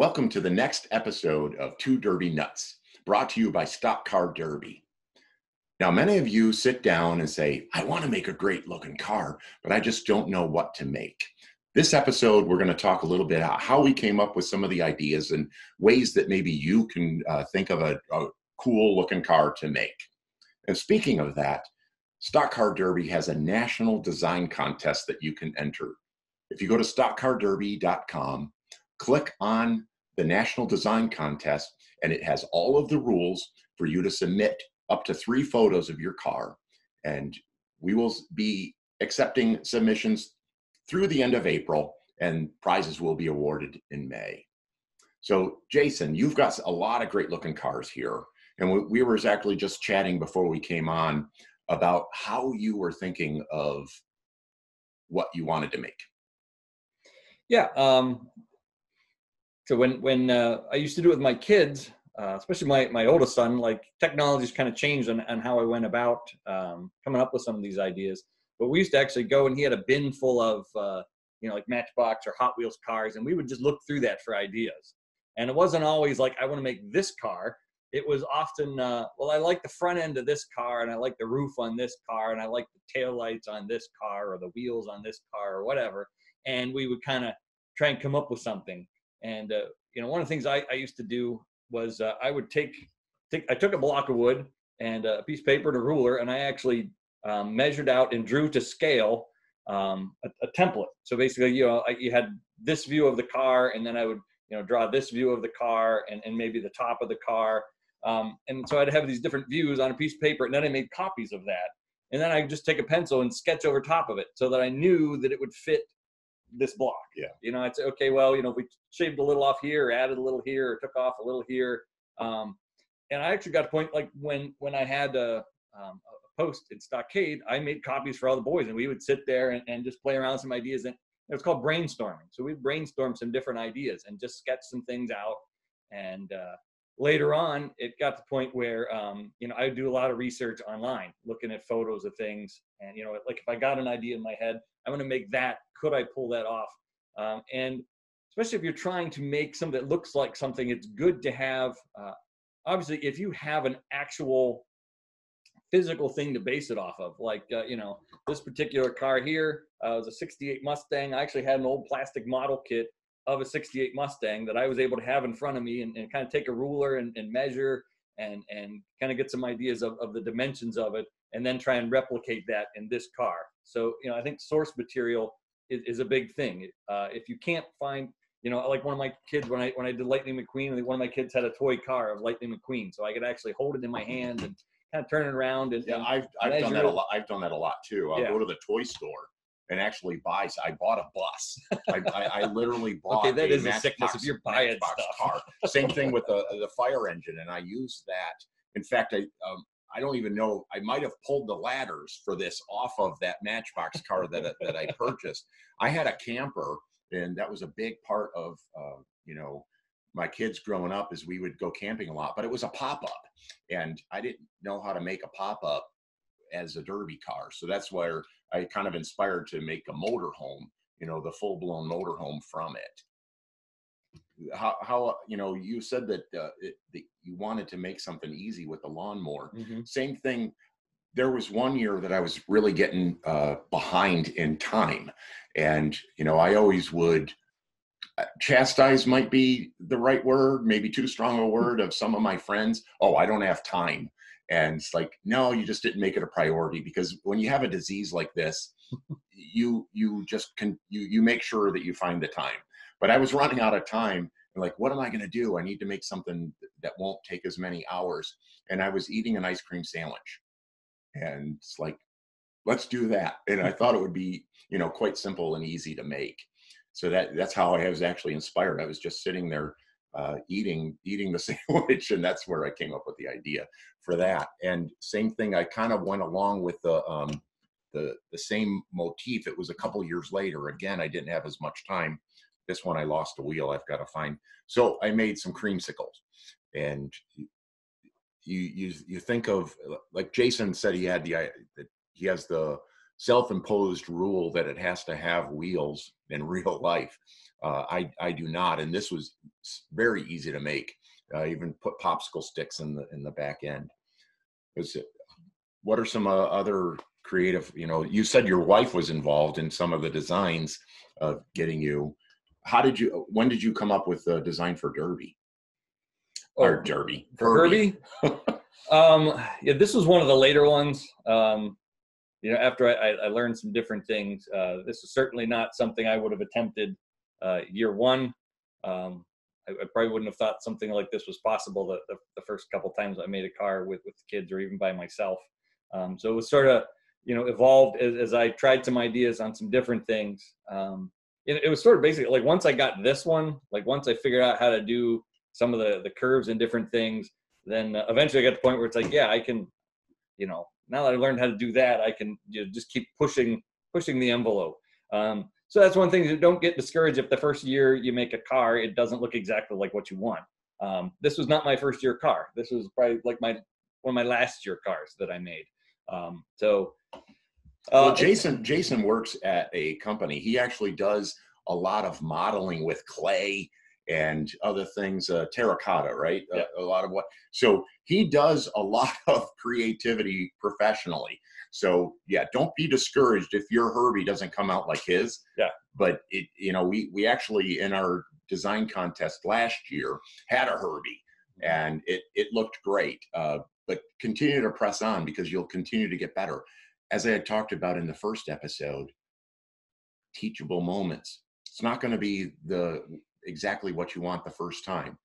Welcome to the next episode of Two Derby Nuts, brought to you by StocKar Derby. Now, many of you sit down and say, I want to make a great looking car, but I just don't know what to make. This episode, we're going to talk a little bit about how we came up with some of the ideas and ways that maybe you can uh, think of a, a cool looking car to make. And speaking of that, StocKar Derby has a national design contest that you can enter. If you go to stockarderby.com, click on the National Design Contest, and it has all of the rules for you to submit up to three photos of your car. And we will be accepting submissions through the end of April, and prizes will be awarded in May. So, Jason, you've got a lot of great looking cars here. And we, we were actually just chatting before we came on about how you were thinking of what you wanted to make. Yeah. Um, so when when uh, I used to do it with my kids, uh, especially my my oldest son, like technology's kind of changed on, on how I went about um, coming up with some of these ideas. But we used to actually go and he had a bin full of uh, you know like Matchbox or Hot Wheels cars, and we would just look through that for ideas. And it wasn't always like I want to make this car. It was often uh, well, I like the front end of this car, and I like the roof on this car, and I like the tail lights on this car, or the wheels on this car, or whatever. And we would kind of try and come up with something. And uh, you know, one of the things I, I used to do was uh, I would take, take I took a block of wood and a piece of paper and a ruler, and I actually um, measured out and drew to scale um, a, a, template. So basically, you know, I, you had this view of the car, and then I would you know draw this view of the car, and, and maybe the top of the car. Um, and so I'd have these different views on a piece of paper, and then I made copies of that. And then I just take a pencil and sketch over top of it so that I knew that it would fit this block. Yeah. You know, I'd say, okay, well, you know, if we shaved a little off here, added a little here, took off a little here. Um, and I actually got to point like when when I had a, um, a post in Stockade, I made copies for all the boys, and we would sit there and, and just play around with some ideas. And it was called brainstorming. So we'd brainstorm some different ideas and just sketch some things out. And uh, later on, it got to the point where um, you know I would do a lot of research online, looking at photos of things, and you know, like if I got an idea in my head, I'm going to make that. Could I pull that off? Um, and especially if you're trying to make something that looks like something, it's good to have. Uh, obviously, if you have an actual physical thing to base it off of, like uh, you know, this particular car here uh, was a '68 Mustang. I actually had an old plastic model kit of a 68 Mustang that I was able to have in front of me and, and kind of take a ruler and, and measure and, and kind of get some ideas of, of the dimensions of it and then try and replicate that in this car. So, you know, I think source material is, is a big thing. Uh, if you can't find, you know, like one of my kids, when I, when I did Lightning McQueen, one of my kids had a toy car of Lightning McQueen. So I could actually hold it in my hand and kind of turn it around. And, yeah, I've, I've done that a lot. I've done that a lot too. I'll yeah. go to the toy store and actually buy. I bought a bus. I, I, I literally bought. okay, that a is a sickness if you're buying stuff. car. Same thing with the the fire engine, and I use that. In fact, I um, I don't even know. I might have pulled the ladders for this off of that Matchbox car that that I purchased. I had a camper, and that was a big part of uh, you know my kids growing up. Is we would go camping a lot, but it was a pop up, and I didn't know how to make a pop up as a derby car. So that's where I kind of inspired to make a motorhome, you know, the full blown motorhome from it. How, how you know you said that, uh, it, that you wanted to make something easy with the lawnmower. Mm-hmm. Same thing. There was one year that I was really getting uh, behind in time, and you know I always would uh, chastise might be the right word, maybe too strong a word of some of my friends. Oh, I don't have time and it's like no you just didn't make it a priority because when you have a disease like this you you just can you you make sure that you find the time. But i was running out of time and like what am i going to do? I need to make something that won't take as many hours and i was eating an ice cream sandwich. And it's like let's do that. And i thought it would be you know quite simple and easy to make. So that that's how i was actually inspired. I was just sitting there uh, eating eating the sandwich, and that's where I came up with the idea for that. And same thing, I kind of went along with the um, the the same motif. It was a couple years later. Again, I didn't have as much time. This one I lost a wheel. I've got to find. So I made some creamsicles, and you you you think of like Jason said he had the he has the self-imposed rule that it has to have wheels in real life. Uh, I I do not, and this was very easy to make. Uh, even put popsicle sticks in the in the back end. Is it, what are some uh, other creative? You know, you said your wife was involved in some of the designs of getting you. How did you? When did you come up with the design for Derby? or Oh, Derby? for Herbie. um, yeah, this was one of the later ones. Um, you know, after I, I- learned some different things, uh, this is certainly not something I would have attempted uh, year one. Um, I, I probably wouldn't have thought something like this was possible the, the, the first couple times I made a car with with the kids or even by myself. Um, so it was sort of you know evolved as, as I tried some ideas on some different things. Um, it, it was sort of basically like once I got this one, like once I figured out how to do some of the the curves and different things, then uh, eventually I got to the point where it's like, yeah, I can, you know, now that I learned how to do that, I can you know, just keep pushing pushing the envelope. Um, so that's one thing. Don't get discouraged if the first year you make a car, it doesn't look exactly like what you want. Um, this was not my first year car. This was probably like my one of my last year cars that I made. Um, so, uh, well, Jason Jason works at a company. He actually does a lot of modeling with clay and other things, uh, terracotta, right? Yeah. A, a lot of what. So he does a lot of creativity professionally. So yeah, don't be discouraged if your Herbie doesn't come out like his. Yeah. But it, you know, we we actually in our design contest last year had a Herbie, and it it looked great. Uh, but continue to press on because you'll continue to get better. As I had talked about in the first episode, teachable moments. It's not going to be the exactly what you want the first time.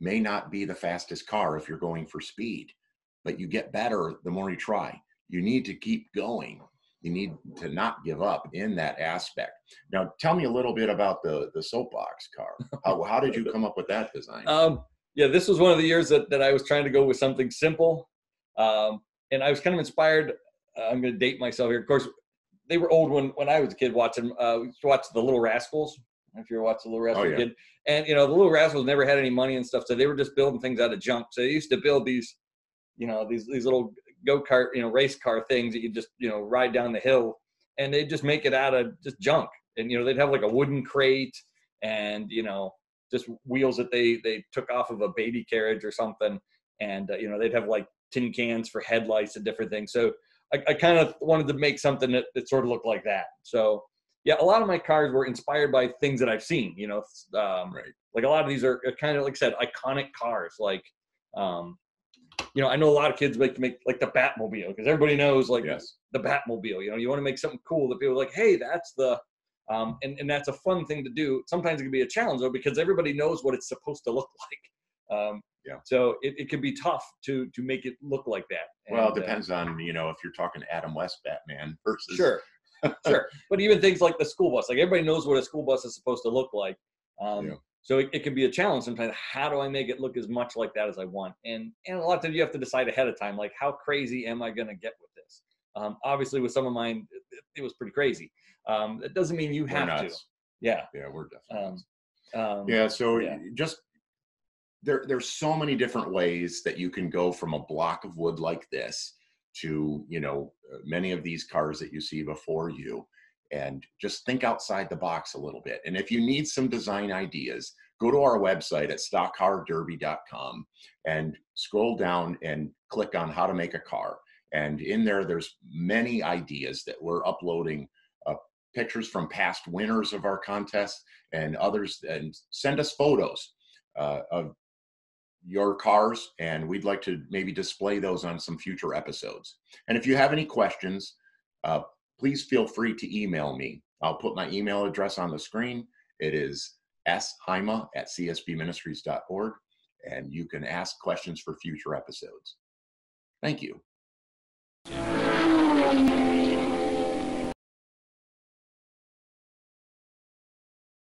May not be the fastest car if you're going for speed, but you get better the more you try. You need to keep going. You need to not give up in that aspect. Now, tell me a little bit about the the soapbox car. How, how did you come up with that design? Um, yeah, this was one of the years that, that I was trying to go with something simple. Um, and I was kind of inspired. Uh, I'm going to date myself here. Of course, they were old when, when I was a kid watching, uh, we used watch The Little Rascals. If you ever watched The Little Rascals yeah. kid. And, you know, The Little Rascals never had any money and stuff. So they were just building things out of junk. So they used to build these, you know, these, these little go-kart, you know, race car things that you just, you know, ride down the hill and they just make it out of just junk. And, you know, they'd have like a wooden crate and, you know, just wheels that they they took off of a baby carriage or something and uh, you know they'd have like tin cans for headlights and different things so i, I kind of wanted to make something that, that sort of looked like that so yeah a lot of my cars were inspired by things that i've seen you know um, right. like a lot of these are kind of like i said iconic cars like um, you know i know a lot of kids make make like the batmobile because everybody knows like Yes. the batmobile you know you want to make something cool that people are like hey that's the um, and, and that's a fun thing to do. Sometimes it can be a challenge though because everybody knows what it's supposed to look like. Um, Yeah. So it, it can be tough to to make it look like that. Well, it And, uh, depends on you know if you're talking Adam West Batman versus sure, sure. But even things like the school bus, like everybody knows what a school bus is supposed to look like. Um, Yeah. So it, it can be a challenge sometimes. How do I make it look as much like that as I want? And and a lot of times you have to decide ahead of time, like how crazy am I going to get with this? Um, obviously, with some of mine, it, it was pretty crazy. Um, it doesn't mean you have to. Yeah. Yeah, we're definitely. Um, um, yeah so yeah. just there there's so many different ways that you can go from a block of wood like this to you know uh, many of these cars that you see before you and just think outside the box a little bit. And if you need some design ideas go to our website at stockarderby.com and scroll down and click on how to make a car. And in there there's many ideas that we're uploading uh, pictures from past winners of our contest and others and send us photos uh, of your cars and we'd like to maybe display those on some future episodes. And if you have any questions uh, please feel free to email me. I'll put my email address on the screen. It is sheima at csbministries.org and you can ask questions for future episodes. Thank you